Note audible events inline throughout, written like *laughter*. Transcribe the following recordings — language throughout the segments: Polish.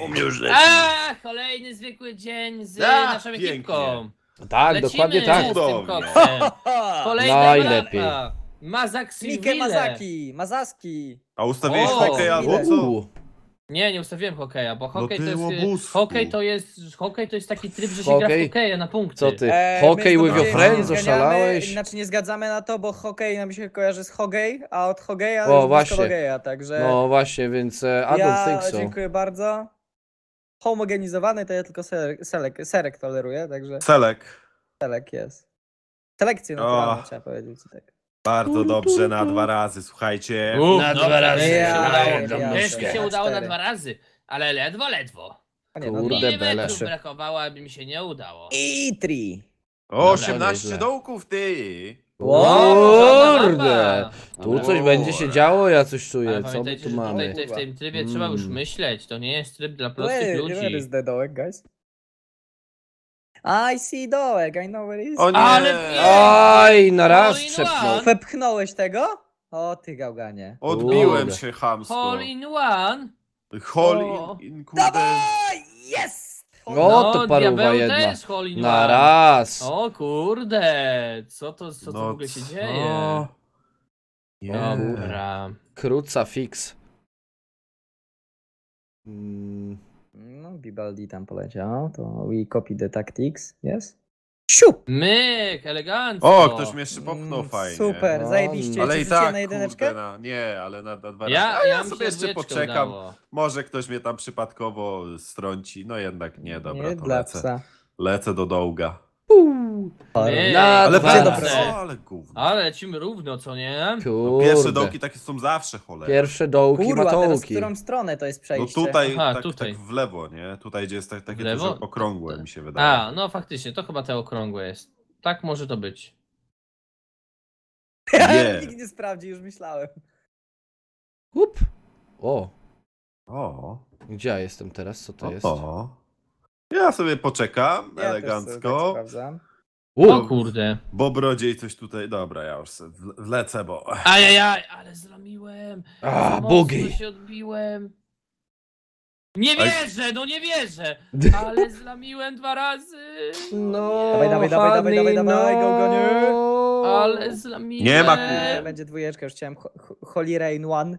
U mnie już leci. A, kolejny zwykły dzień z A, naszą pięknie. ekipką. Tak, Lecimy dokładnie tak. z tym Cudownie. koksem. Kolejna Najlepiej. Mazak. Mazaki, Mazaski. A ustawiłeś O, hokej albo co? Uuu, Nie, nie ustawiłem hokeja, bo hokej ty to jest. łobuzku. Hokej to jest. Hokej to jest taki tryb, że się gra w Hokej? hokeja na punkty. co ty? E, Hokej my with your friends, oszalałeś? Znaczy nie zgadzamy na to, bo hokej nam się kojarzy z hogej, a od hogeja O, już właśnie. blisko do geja, także No właśnie, więc e, I don't ja think so. dziękuję bardzo. Homogenizowany to ja tylko serek, serek, serek toleruję, także Celek. selek jest. Selekcję naturalną trzeba powiedzieć. Tak. Bardzo dobrze na dwa razy, słuchajcie. Uf, Na dwa razy też Ja, się udało. ja, ja, mi się udało na dwa razy, ale ledwo, ledwo. A nie, no, Kurde, dobra. bele. Milimetrów brakowało, aby mi się nie udało. I tri. O, Dobra, 18 nieźle. dołków, ty. Kurde! Tu coś będzie się działo, ja coś Ale czuję. Co my pamiętajcie, tu że tutaj, mamy? tutaj w tym trybie trzeba już Mm. myśleć. To nie jest tryb dla prostych Where, ludzi. where is the dołek, guys? I see dołek, I know where it is. O nie. Ale Oj, na raz All in trzepnął. one. Wepchnąłeś tego? O, ty gałganie. Odbiłem Kurde. się chamsko. Hole in one. Hol O. in, in kurde. Dawaj! Jest! O, no, to paruwa diabeł jedna. też hole in Na one. raz. O kurde, co to, co to No w ogóle się co? dzieje? Nie. Dobra. Kruca fix. Mm, No, Bibaldi tam poleciał, to we copy the tactics, yes? Siup! Myk, elegancko. O, ktoś mnie jeszcze popchnął Mm, fajnie. Super, No, zajebiście. Ale i tak, na jedyneczkę? kurde, na, nie, ale na, na dwa Ja, razy. A ja, sobie jeszcze poczekam. udało. Może ktoś mnie tam przypadkowo strąci. No jednak nie, dobra, Nie to dla lecę. psa. Lecę do dołga. Myk, Na Ale dwa będzie razy. dobre. dobrze. O, ale gówno. Ale lecimy równo, co nie? No, pierwsze Kurde. dołki takie są zawsze cholera. Pierwsze dołki Kurwa, teraz w matołki. którą stronę to jest No przejście? tutaj, Aha, tak, tutaj. tak w lewo, nie? Tutaj gdzie jest tak, takie lewo? okrągłe mi się wydaje. A, no faktycznie, to chyba te okrągłe jest. Tak może to być. Nie. *laughs* Nikt nie sprawdzi, już myślałem. Up. O, O, gdzie ja jestem teraz? Co to o, jest? o. Ja sobie poczekam Ja też sobie tak elegancko, sprawdzam. O U, kurde. bo brodziej coś tutaj... Dobra, ja już wle- wlecę, bo... Ajajaj, ale zlamiłem. A, mocno bugi. się odbiłem. Nie Aj. wierzę, no nie wierzę. *laughs* Ale zlamiłem dwa razy. No, Dawaj, dawaj, dawaj, dawaj, dawaj, dawaj, go, go, nie. no. Ale zlamiłem. Nie ma kurde. będzie dwójeczka, już chciałem ho- ho- Holy Rain One.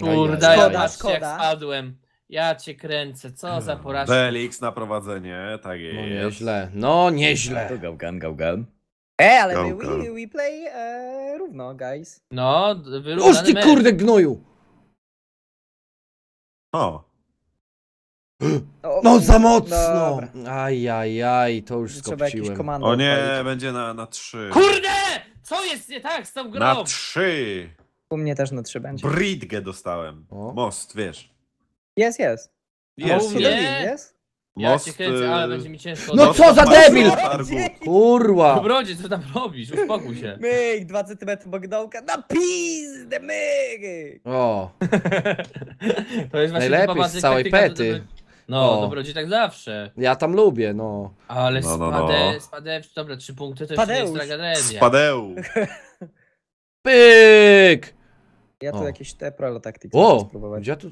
Kurde, ja Szkoda, patrzcie jak szkoda. spadłem. Ja cię kręcę, co za porażka. Belix na prowadzenie, tak No jest. nieźle, no nieźle. gałgan, gałgan. E, ale we, we play e, równo, guys. No, d- wyrównany ty mecz. kurde gnoju! O, O, No za mocno! Dobra. Ajajaj, to już Trzeba jakieś skopciłem. komando o nie, odpalić. będzie na, na trzy. Kurde! Co jest nie tak z tą grą? Na trzy! U mnie też na trzy będzie. Bridgę dostałem. O. Most, wiesz. Jest, jest. Jest, nie. jest. jest? Ja Most, cię kręcę, ale y, będzie mi ciężko. No co za debil! Kurwa! Dobrodzie, co tam robisz? Uspokój się. Myk, dwa centymetry bagdołka, na pizdę, myk! O, *laughs* To jest właśnie Najlepiej typowa z całej taktyka pety. do- No, O. dobrodzie tak zawsze. ja tam lubię, no. Ale No, no, no. spadę, dobra, trzy punkty to już nie jest tragedia. Spadeł. Pyk! Ja tu O. jakieś te prolo tactics O! chcę spróbować. Gdzie tu...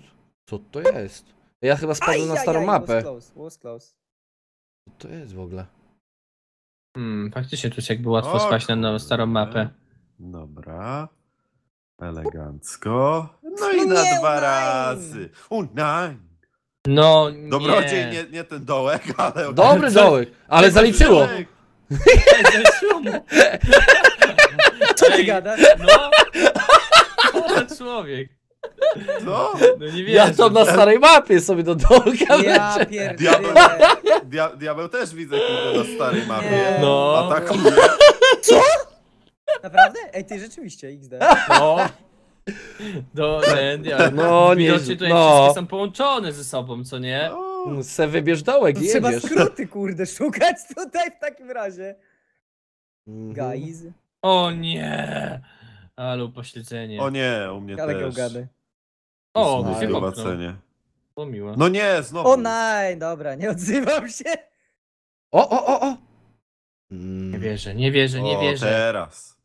Co to jest? Ja chyba spadłem na starą mapę. Was close, was close. Co to jest w ogóle? Hmm, faktycznie tu jest jakby łatwo O, spaść na nową starą mapę. Dobra. Elegancko. No No i na nie, dwa nine. razy. Unaj. No, nie. Dobrodziej, nie, nie ten dołek, *laughs* ale... Dobry dołek, ale zaliczyło. Dołek. *laughs* Co ty gadasz? No! *laughs* O, człowiek. Co? No nie wiem. Ja to na starej mapie sobie do dołka Ja pierdolę. Dia diabeł też widzę kurde na starej mapie. Nie. No. Atakuje. Naprawdę? Ej, ty rzeczywiście, XD. No. Do, ten, ja, No, nie, Widocznie tutaj no. wszystkie są połączone ze sobą, co nie? No. Se wybierz dołek i trzeba jedziesz. skróty, kurde, szukać tutaj w takim razie. Mhm. Guys. O nie! Ale upośledzenie. O nie, u mnie Ale też. gałgady. O, No, się popchnął. Prowadzenie. Było miło. No nie, znowu. O naj, dobra, nie odzywam się. O, o, o, o! Mm. Nie wierzę, nie wierzę, nie O, wierzę. teraz.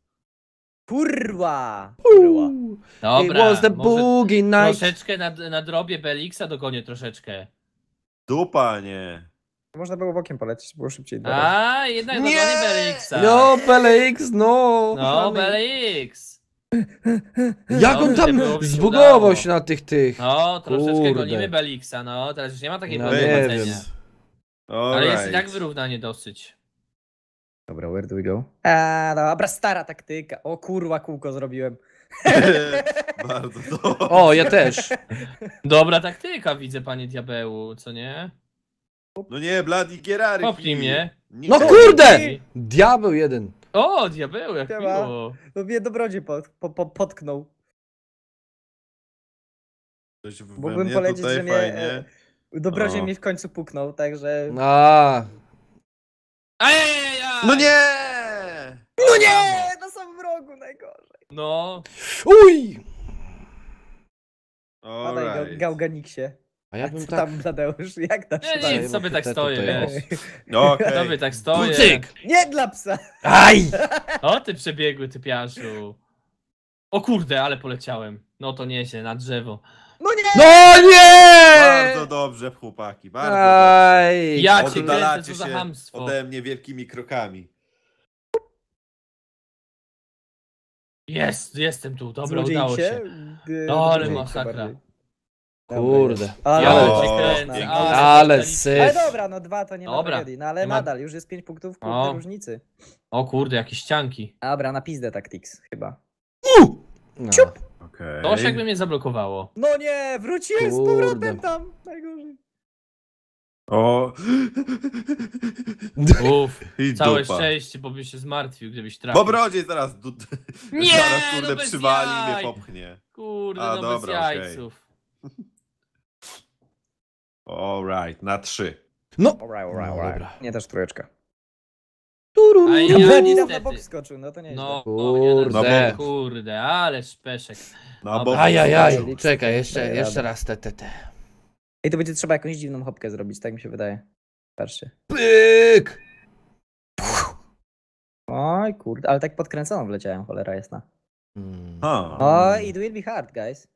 Kurwa! Kurwa. It Dobra, was the może boogie night. troszeczkę nad, nadrobię Belixa, dogonię troszeczkę. Dupa, nie. Można było bokiem polecieć, było szybciej. A, jednak Nie! dogonię Belixa. No, Belix, no. No, Belix. Jak on Dobrze, tam zbugował się na tych tych. No, troszeczkę Kurde. gonimy Belixa, no. Teraz już nie ma takiej No, no, nie prowadzenia. wiem. Ale jest i tak wyrównanie dosyć. Dobra, where do we go? A, dobra, stara taktyka. O kurwa, kółko zrobiłem. *laughs* Bardzo dobrze. O, ja też. *laughs* Dobra taktyka widzę, panie diabełu, co nie? No nie, Bloody Gerary. Popnij mnie. Nie, No kurde! Diabeł jeden. O, diabeł, jak Siema. miło. No mnie dobrodzie pod, po, po, potknął. Coś we Mógłbym mnie polecieć, tutaj że mnie, fajnie. e, Dobrodzie O. mnie w końcu puknął, także... A, Ajajajaj! No nie! No nie! Na samym rogu najgorzej. No, uj! Padaj, Alright. ga, gałganiksie. A ja bym co tak... tam, Bladeusz? Jak tam nie, się nic daje? sobie tak stoję, wiesz. *laughs* Okej. Sobie tak stoję. Kucyk! Nie dla psa! Aj! O, ty przebiegły, ty piaszu. O kurde, ale poleciałem. No to nieźle, na drzewo. No nie! No nie! Bardzo dobrze, chłopaki, bardzo dobrze. Aj! Ja cię kręcę, Oddalacie co za się hamstwo. ode mnie wielkimi krokami. Jest, jestem tu, dobra, udało się? się. Yy, No, ale masakra. bardziej. Kurde. Ale, ale, ale, Ale ale syf. dobra, no dwa to nie ma Dobra. tragedii, no ale Nie ma- nadal, już jest pięć punktów kurde, O. różnicy. O kurde, jakieś ścianki. Dobra, na pizdę Tactics chyba. No. Okej. To jakby mnie zablokowało. No nie, wróciłem z Kurde. powrotem tam, najgorzej. O. Uff, *laughs* I całe dupa. szczęście, bo by się zmartwił, gdybyś trafił. Bobrodziej zaraz, du... *laughs* Nie, zaraz no kurde bez przywali jaj. mnie popchnie. Kurde, A, no dobra, bez jajców. Alright, na trzy. No. Alright, alright, No, alright. Nie też trójeczka. Turu. Ja Ja niestety. na bok skoczył, no to nie No, Kurde. kurde. kurde, ale szpeszek. Na bok. Ajajaj. Czekaj, jeszcze, jeszcze raz te, te, te. I to będzie trzeba jakąś dziwną hopkę zrobić, tak mi się wydaje. Patrzcie. Pyk! Oj, kurde, ale tak podkręcono wleciałem, cholera jasna. Hmm. Ha. O, it will be hard, guys.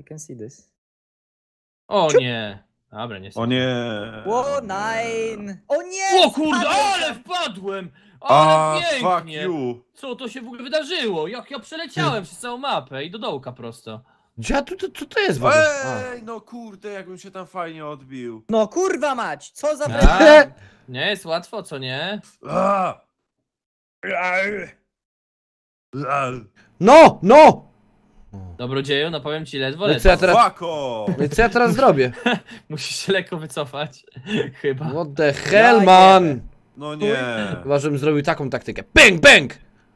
I can see this. O nie. Dobra, nie O nie. O, nine! O nie! O kurde, spadłem ale wpadłem! A, Ale fuck pięknie! you. Co to się w ogóle wydarzyło? Jak ja przeleciałem przez całą mapę i do dołka prosto. Gdzie ja tu, to, co to jest w ogóle? A. Ej, no kurde, jakbym się tam fajnie odbił. No kurwa mać, co za A, wredny... nie jest łatwo, co nie? A! No, no! Dobrodzieju, no powiem ci ledwo, No i co ja teraz, no i co ja teraz zrobię? *laughs* Musisz się lekko wycofać. *laughs* Chyba. What the hell, man? No nie. Chyba, żebym zrobił taką taktykę. Bang, bang!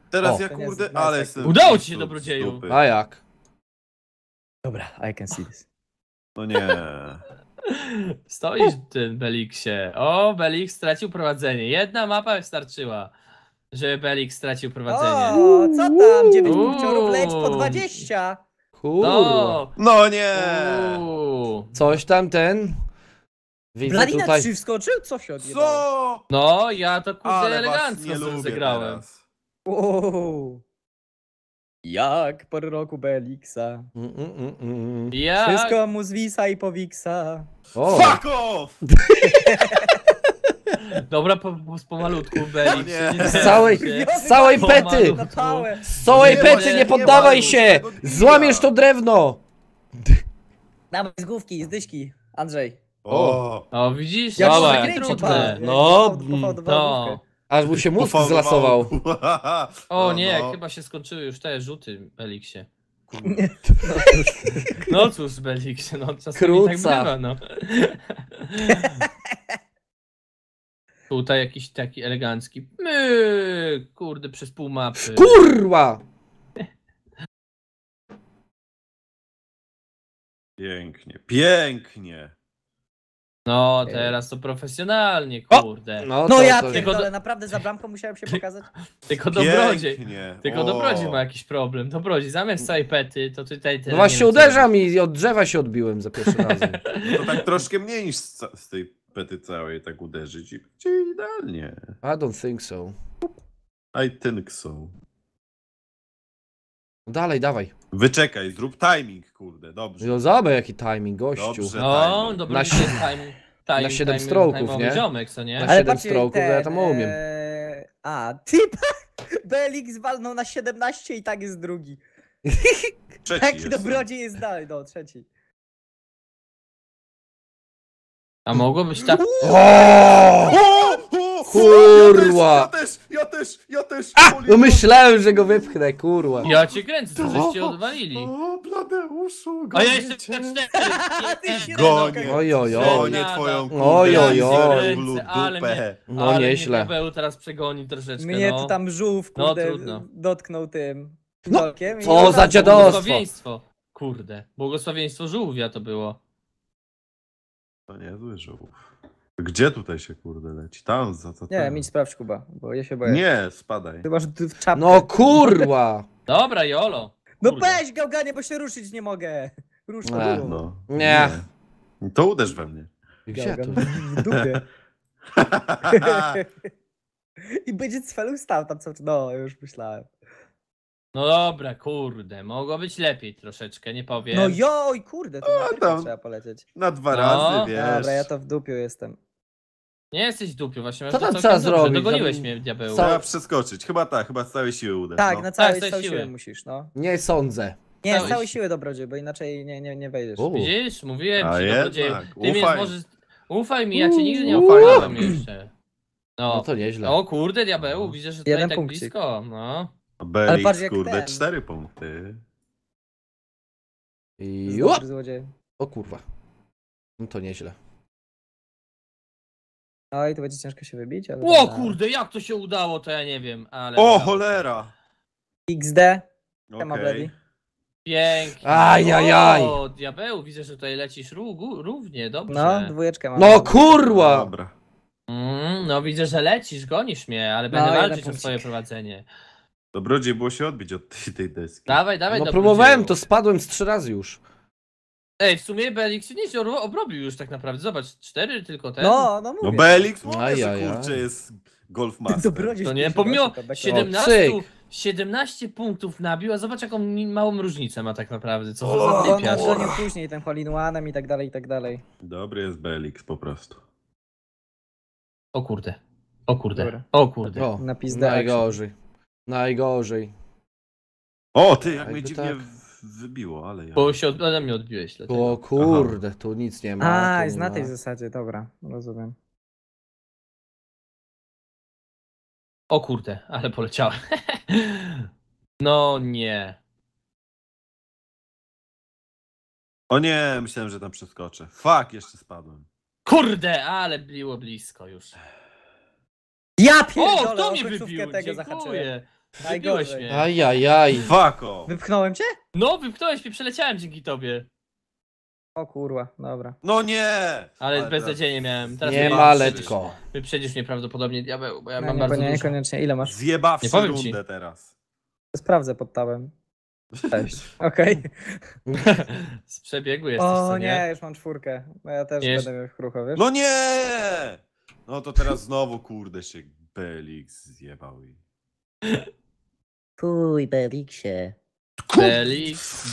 Teraz O. ja kurde, ale jestem... Udało ci się, dobrodzieju. dupy. A jak? Dobra, I can see this. No nie. *laughs* Stoisz w tym Beliksie. O, Belix stracił prowadzenie. Jedna mapa wystarczyła, żeby Belix stracił prowadzenie. O, co tam? 9 Uuu. punkciorów, leć po 20. Kurwa. No! No nie. Uuu. Coś tam ten... Widzę Bladina tutaj... 3 wskoczył? Co się odjebało? Co? No, ja to kurde Ale was elegancko nie sobie lubię zagrałem. teraz. Uuu. Jak po roku Belixa. Mm, mm, mm, mm. Ja. Wszystko mu zwisa i powiksa. O, Fuck off! *laughs* Dobra, po, po, pomalutku Belix. nie. Z całej- z całej pety! Z całej Nie pety, nie nie poddawaj ma się! tego. Złamiesz to drewno! Dawaj z główki, z dyśki. Andrzej. O! O, widzisz? Jak Dobra, się trudne. pan. No, pofałdował No. Aż mu się mózg zlasował. *laughs* O No, nie, no. chyba się skończyły już te rzuty Beliksie. No cóż, Beliksie, no czasami Króca. tak bywa, no. *laughs* Tutaj jakiś taki elegancki myk, kurde, przez pół mapy. Kurwa! Pięknie, pięknie. No, teraz to profesjonalnie, O! kurde. No, No to, ja to... Pierdolę, naprawdę za bramką musiałem się pokazać. Tylko dobrodziej. Pięknie. Tylko O. dobrodziej ma jakiś problem. Dobrodziej, zamiast całej pety, to tutaj... No właśnie nie wiem, co uderzam i od drzewa się odbiłem za pierwszym razem. No to tak troszkę mniej niż z, z tej pety całej tak uderzyć i będzie idealnie. I don't think so. I think so. Dalej, dawaj. Wyczekaj, zrób timing, kurde, dobrze. No zobacz jaki timing, gościu. Dobrze. No, timing. dobry Na si- time, time, na siedem time, stroków, time'owy nie? ziomek, co nie? Na Ale siedem patrzcie, stroków, ja tam umiem. e, A, ty *laughs* BLX walnął na 17 i tak jest drugi. *laughs* Trzeci Taki dobrodziej jest dalej, no trzeci. A mogło być tak... Kurwa. Ja też, ja też, ja też, A! ja No myślałem, że go wypchnę, kurwa. Ja cię kręcę, co żeście odwalili. O, Bladeuszu, A ja gonię jestem cię. *laughs* na cztery. Gonię. Oj, oj, oj. Gonię twoją kurde, Oj, oj, oj. Zerwlu Ale mnie- dupę. No Ale nieźle. mnie Paweł teraz przegoni troszeczkę, Mnie no. to tam żółw, No, kurde, trudno. dotknął tym No, dolkiem i co za dziadostwo. Błogosławieństwo. Kurde, błogosławieństwo żółwia to było. To nie zły żółw. Gdzie tutaj się kurde leci? Tam, za co Nie, idź sprawdź Kuba, bo ja się boję. Nie, spadaj. Ty masz tu w czapkę. No kurwa. Dobra, Jolo. No Kurde. weź gałganie, bo się ruszyć nie mogę. Rusz to. No. Nie. Nie. To uderz we mnie. Gdzie Gałgan tu? w dupie. *laughs* *laughs* I będzie cfelu stał tam cały czas. No, już myślałem. No dobra, kurde, mogło być lepiej troszeczkę, nie powiem. No joj, kurde, to na No, tam. trzeba polecieć. Na dwa No. razy, wiesz. Dobra, ja to w dupiu jestem. Nie jesteś dupiu, właśnie. Co tam całkiem trzeba dobrze, zrobić? Dogoniłeś Tam- mnie, diabeł. Trzeba przeskoczyć. Chyba tak, chyba z całej siły uderz. Tak, no. na całej, Tak, z całej siły. siły musisz, no. Nie sądzę. Nie, z Całej całej si- siły dobrodziej, bo inaczej nie, nie, nie wejdziesz. U. Widzisz? Mówiłem A ci, jednak, dobrodzieju. Ty mnie ufaj. możesz... Ufaj mi, ja cię nigdy nie Uuu. ufałem jeszcze. No No. to nieźle. O kurde, diabeł, widzę, że tutaj Jeden tak punkcik. blisko. No. Belix, patrz jak kurde, ten. cztery punkty. I... Dobry złodziej. o kurwa. No to nieźle. No i to będzie ciężko się wybić, ale... O dobra. kurde, jak to się udało, to ja nie wiem, ale... O, cholera! XD. Siema, Okej. Blady. Pięknie. Ajajaj. O, diabeł, widzę, że tutaj lecisz ró- równie, dobrze. No, dwójeczkę mam. No kurwa! Dobra. Mm, no widzę, że lecisz, gonisz mnie, ale No, będę jeden walczyć o punkcik. swoje prowadzenie. Dobrodziej było się odbić od tej, tej deski. Dawaj, dawaj, No próbowałem, to spadłem z trzy razy już. Ej, w sumie Belix się nieźle obro- obrobił już tak naprawdę. Zobacz, cztery tylko ten. No, no No mówię. Belix mówię, że kurczę jest golfmaster. Dobrodziej To nie, pomimo właśnie, to beka. 17, cyk. 17 punktów nabił, a zobacz jaką małą różnicę ma tak naprawdę. Co O, za On typiarz. później tym Hole i tak dalej, i tak dalej. Dobry jest Belix po prostu. O kurde. O kurde. Dobra. O kurde. O, Na pizdę najgorzej. Najgorzej. O, ty, jak Jakby mnie dziwnie tak. wybiło, ale ja. Bo się od, ode mnie odbiłeś. Dlatego. O kurde, tu nic nie ma. A, tu jest nie na ma. tej zasadzie, dobra, rozumiem. O kurde, ale poleciałem. *laughs* No nie. O nie, myślałem, że tam przeskoczę. Fuck, jeszcze spadłem. Kurde, ale było blisko już. Ja O, pierdolę, to o mnie końcówkę wybił, tego zahaczyłem. dziękuję. Najgorzej. Mnie. Ajajaj. Fuck o! Wypchnąłem cię? No, wypchnąłeś mnie, przeleciałem dzięki tobie. O kurwa, dobra. No nie! Ale teraz- beznadziejnie miałem. Teraz Nie mnie ma wyprzedzisz. letko. Wyprzedzisz mnie prawdopodobnie, diabeł, bo ja No, mam nie, bardzo nie, dużo. niekoniecznie. Ile masz? Zjebawszy Nie powiem ci. rundę teraz. Sprawdzę pod tabem. Cześć. *laughs* Okej. *laughs* Z przebiegu jesteś, O co nie, nie? już mam czwórkę. No ja też będę miał krucho, wiesz? No nie! No to teraz znowu kurde się Belix zjebał i... Fuj, Beliksie. Felix.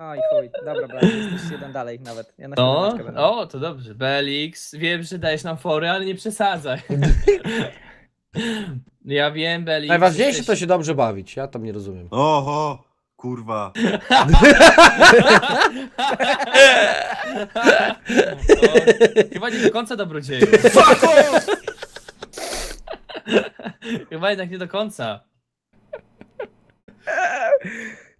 Oj chuj, dobra, brat, jesteś jeden dalej nawet. Ja na No, będę. o, to dobrze. Belix, wiem, że dajesz nam fory, ale nie przesadzaj. *laughs* ja wiem, Belix. Najważniejsze jesteś- to się dobrze bawić. Ja tam nie rozumiem. Oho, kurwa. *laughs* o, chyba nie do końca dobrodzieju. Fuck off! chyba jednak nie do końca.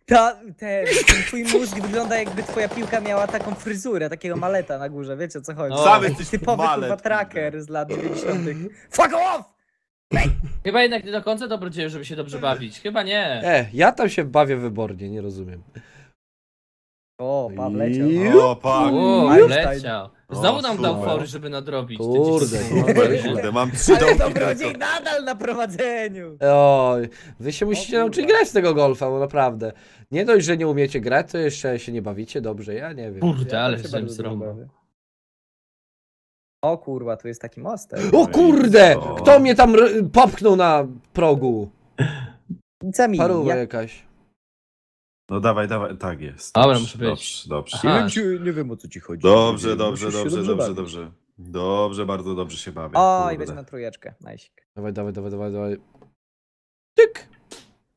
Ta, ten, ten twój mózg wygląda jakby twoja piłka miała taką fryzurę, takiego maleta na górze, wiecie o co chodzi? No. Sam jesteś Typowy malet, kurwa tracker z lat 90. Fuck off! Chyba jednak nie do końca dobrodzieju, żeby się dobrze bawić. Chyba nie. E, ja tam się bawię wybornie, nie rozumiem. O, Paw leciał. Ju- O, O, fuck. leciał. Znowu O, nam dał fory, żeby nadrobić. Kurde, 10 no. sekund. Kurde, mam trzy Ale dobrodziej nadal na prowadzeniu! Oj, wy się musicie nauczyć grać z tego golfa, bo naprawdę. Nie dość, że nie umiecie grać, to jeszcze się nie bawicie dobrze, ja nie wiem. Kurde, ale się żem O kurwa, tu jest taki mostek. O kurde! O. Kto mnie tam popchnął na progu? Co mi? Paruwa Ja... jakaś. No dawaj, dawaj, tak jest. Dobra, Dobrze, muszę być. Dobrze, dobrze. Nie wiem o co ci chodzi. Dobrze, dobrze, dobrze, dobrze, dobrze. Dobrze, bardzo dobrze się bawię. Oj, kurde. wezmę trójeczkę. Nice. Dawaj, dawaj, dawaj, dawaj, dawaj. Tyk!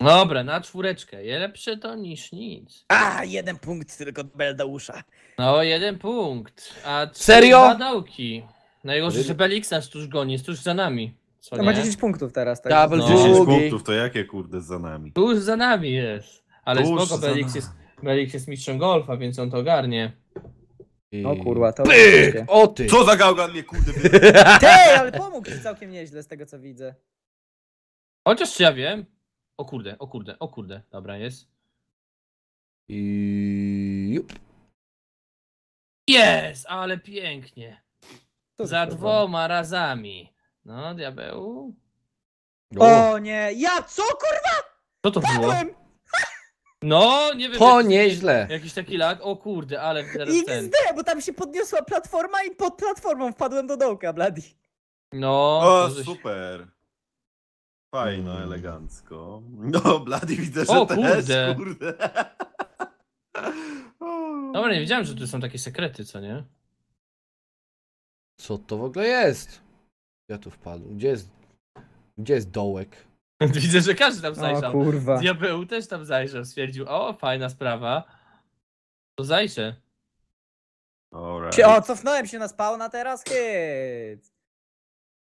Dobra, na czwóreczkę. Je lepsze to niż nic. A, jeden punkt tylko do Beldeusza. No, jeden punkt. A trzy Serio? badałki. Najgorzej, że Belix nas tuż goni, jest tuż za nami. Co No ma nie? 10 punktów teraz, tak? Double No. 10 drugi. punktów, to jakie kurde za nami? Tuż za nami jest. Ale Tuż spoko, za Belix nami. jest, Belix jest mistrzem golfa, więc on to ogarnie. I... No kurwa, to... Pyk! O ty! Co za gałgan mnie kurde *laughs* wy... Ty, ale pomógł ci całkiem nieźle z tego co widzę. Chociaż ja wiem? O kurde, o kurde, o kurde. Dobra, jest. I... Jup. Jest, ale pięknie. Tu Za dwoma razami. No, diabeł. O nie, ja co kurwa? Co to było? Byłem No, nie wiem. To jakiś- nieźle. Jakiś taki lag. O kurde, ale teraz ten. XD, bo tam się podniosła platforma i pod platformą wpadłem do dołka, blady. No, O, to żeś- super. Fajno, Mm. elegancko. *laughs* No, Blady widzę, że O, też, kurde. kurde. *laughs* O. Dobra, nie wiedziałem, że tu są takie sekrety, co nie? Co to w ogóle jest? Ja tu wpadł. Gdzie jest... Gdzie jest dołek? *laughs* Widzę, że każdy tam O zajrzał. kurwa. Diabeł też tam zajrzał, stwierdził, o, fajna sprawa. To zajrzę. Alright. O, cofnąłem się na spawna teraz? Hit.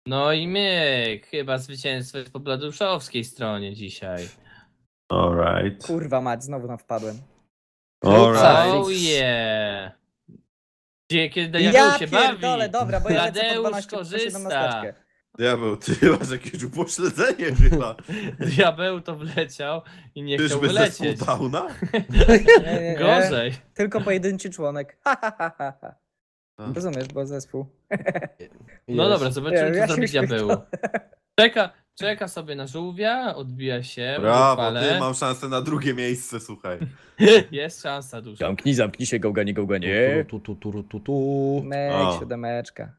No i myk, chyba zwycięstwo jest po bladuszowskiej stronie dzisiaj. Alright. Kurwa mać, znowu tam wpadłem. Alright. Oh yeah. Gdzie, kiedy diabeł Ja się bawi. pierdolę, dobra, bo ja lecę po Tadeusz 12 po 7 na korzysta. steczkę. Diabeł, ty masz jakieś upośledzenie chyba. *laughs* Diabeł to wleciał i nie chciał Czyżby. Downa? *laughs* Nie, nie, nie. Gorzej. Tylko pojedynczy członek. Ha, ha, ha, ha, ha. A. Rozumiesz, bo zespół. No Jest. dobra, zobaczymy, Ja- ja co się zrobi diabeł. Czeka, czeka sobie na żółwia, odbija się. Brawo, uchwale. ty mam szansę na drugie miejsce, słuchaj. *laughs* Jest szansa duża. Zamknij, zamknij się, gałganie, gałganie. Tu, tu, tu, tu, tu, tu. Mek, O. siódemeczka.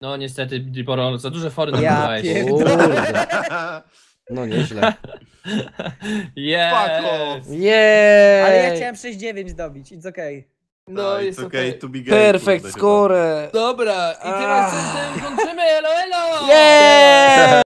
No niestety, Diporo, za duże fory Ja pier- Kurde. *laughs* No nieźle. *laughs* Yes. Fuck off. Nie. Ale ja chciałem 6-9 zdobić, it's okej. No It's jest okay okej. to be gay, Perfect kurde, chyba. score. Dobra, i teraz Ah. kończymy, elo elo! Yeah!